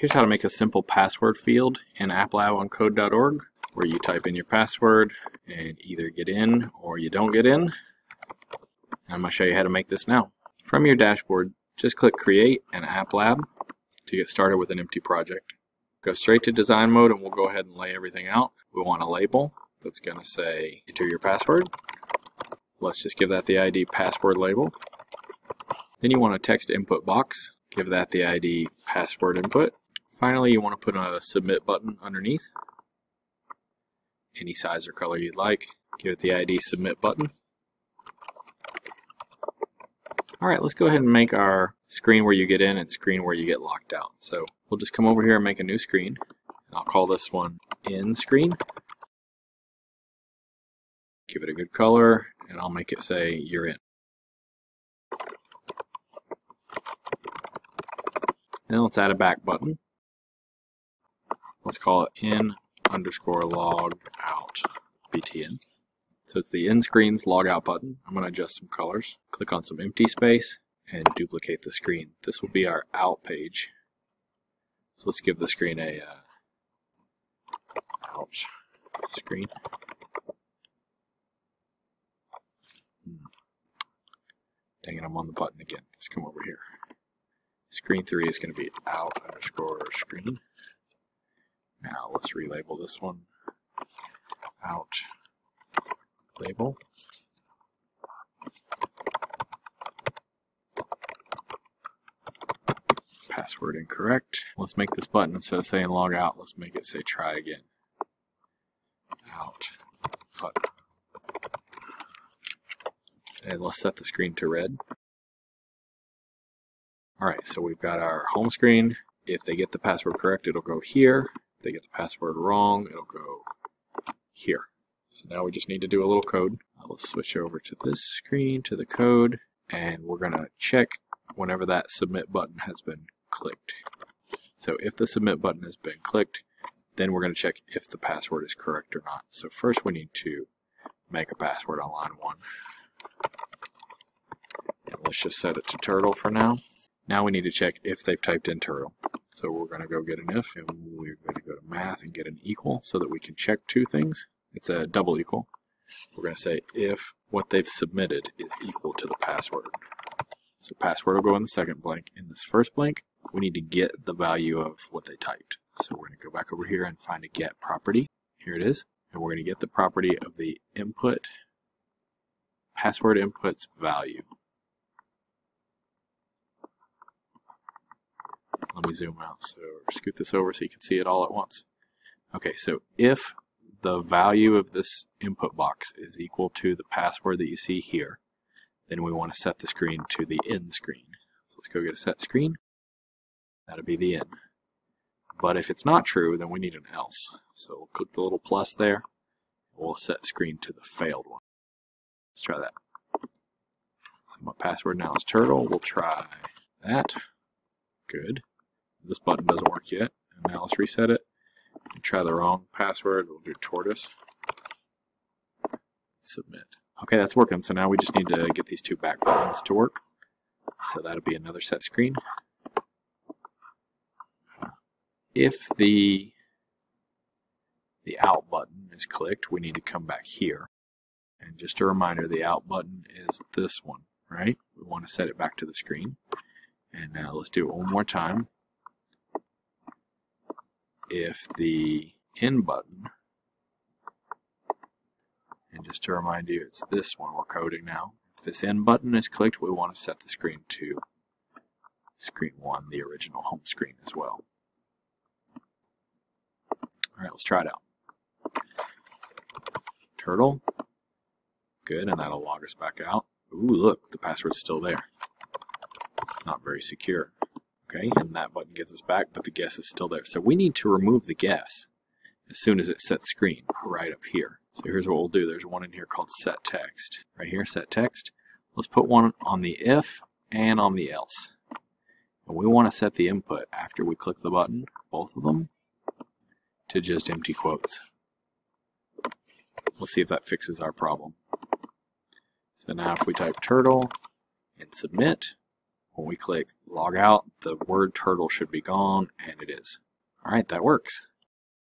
Here's how to make a simple password field in AppLab on code.org where you type in your password and either get in or you don't get in. I'm going to show you how to make this now. From your dashboard, just click Create an AppLab to get started with an empty project. Go straight to design mode and we'll go ahead and lay everything out. We want a label that's going to say enter your password. Let's just give that the ID password label. Then you want a text input box. Give that the ID password input. Finally, you want to put a submit button underneath. Any size or color you'd like. Give it the ID submit button. Alright, let's go ahead and make our screen where you get in and screen where you get locked out. So we'll just come over here and make a new screen. And I'll call this one in screen. Give it a good color and I'll make it say you're in. Then let's add a back button. Let's call it in underscore log out btn. So it's the in screens log out button. I'm going to adjust some colors. Click on some empty space and duplicate the screen. This will be our out page. So let's give the screen a uh, out screen. Hmm. Dang it, I'm on the button again. Let's come over here. Screen 3 is going to be out underscore screen. Now let's relabel this one out label. Password incorrect. Let's make this button, instead of saying log out, let's make it say try again. Out button. And let's set the screen to red. Alright, so we've got our home screen. If they get the password correct, it'll go here. If they get the password wrong, it'll go here. So now we just need to do a little code. Let's switch over to this screen, to the code, and we're going to check whenever that submit button has been clicked. So if the submit button has been clicked, then we're going to check if the password is correct or not. So first we need to make a password on line 1. And let's just set it to turtle for now. Now we need to check if they've typed in turtle. So we're going to go get an if, and we're going to math and get an equal so that we can check two things. It's a double equal. We're going to say if what they've submitted is equal to the password. So password will go in the second blank. In this first blank, we need to get the value of what they typed. So we're going to go back over here and find a get property. Here it is. And we're going to get the property of the input, password inputs value. Let me zoom out, so scoot this over so you can see it all at once. Okay, so if the value of this input box is equal to the password that you see here, then we want to set the screen to the in screen. So let's go get a set screen. That'll be the in. But if it's not true, then we need an else. So we'll click the little plus there. We'll set screen to the failed one. Let's try that. So my password now is turtle. We'll try that. Good. This button doesn't work yet. And now let's reset it. Try the wrong password. We'll do tortoise. Submit. Okay, that's working. So now we just need to get these two back buttons to work. So that'll be another set screen. If the the out button is clicked, we need to come back here. And just a reminder, the out button is this one, right? We want to set it back to the screen. And now let's do it one more time if the in button, and just to remind you, it's this one we're coding now. If this in button is clicked, we want to set the screen to screen 1, the original home screen as well. Alright, let's try it out. Turtle. Good, and that'll log us back out. Ooh, look, the password's still there. Not very secure. Okay, and that button gets us back, but the guess is still there. So we need to remove the guess as soon as it sets screen right up here. So here's what we'll do. There's one in here called set text. Right here, set text. Let's put one on the if and on the else. And we want to set the input after we click the button, both of them, to just empty quotes. Let's see if that fixes our problem. So now if we type turtle and submit, when we click log out, the word turtle should be gone, and it is. All right, that works.